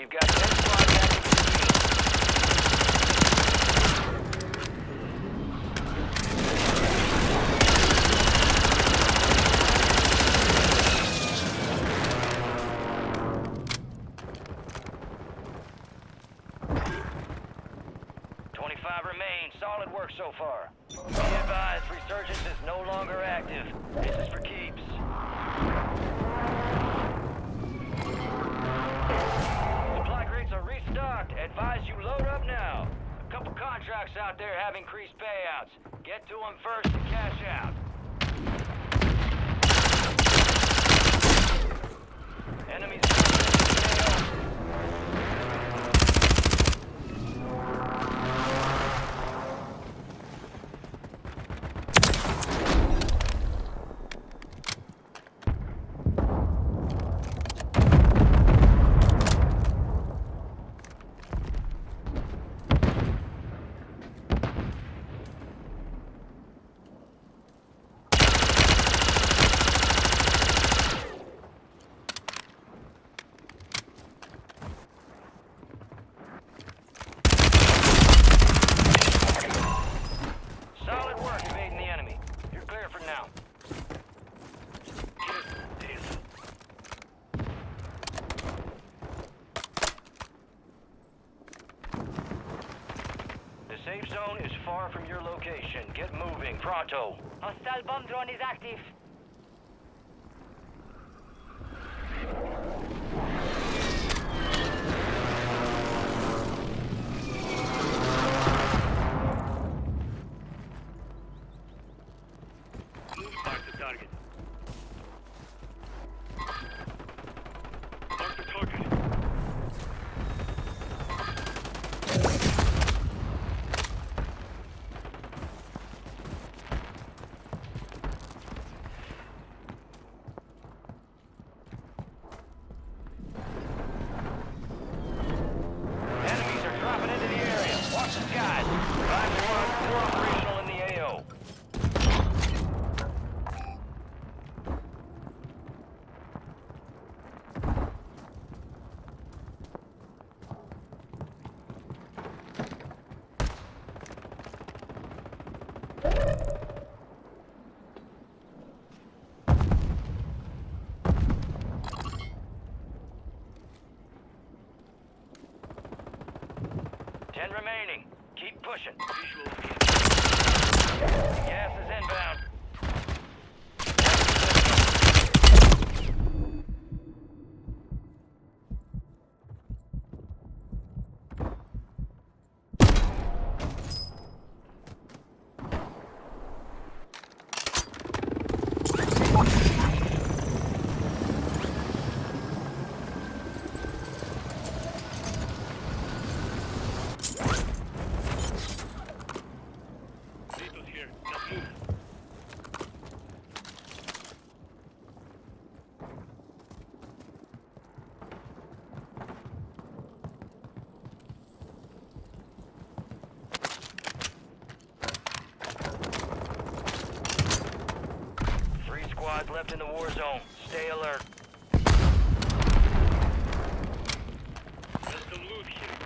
We've got 10 squads active in the. Twenty-five remain. Solid work so far. Be advised, resurgence is no longer active. This is for keeps. Are. Advise you load up now. A couple contracts out there have increased payouts. Get to them first and cash out. Enemies. Solid work evading the enemy. You're clear for now. The safe zone is far from your location. Get moving, pronto. Hostile bomb drone is active. Pushing. Visual left in the war zone. Stay alert. There's some loot here.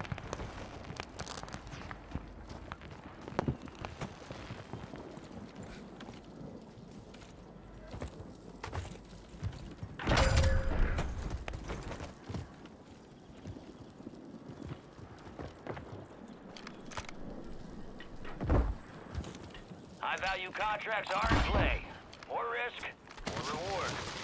High value contracts are in play. Reward.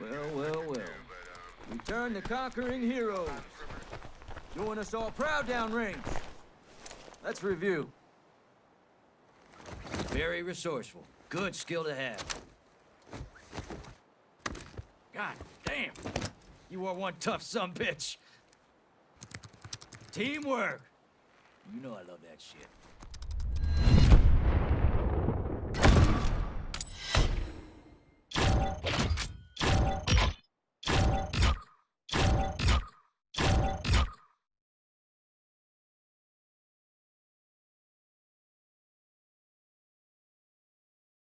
Well, well, well. Return the conquering heroes. Doing us all proud downrange. Let's review. Very resourceful. Good skill to have. God damn! You are one tough son bitch. Teamwork. You know I love that shit.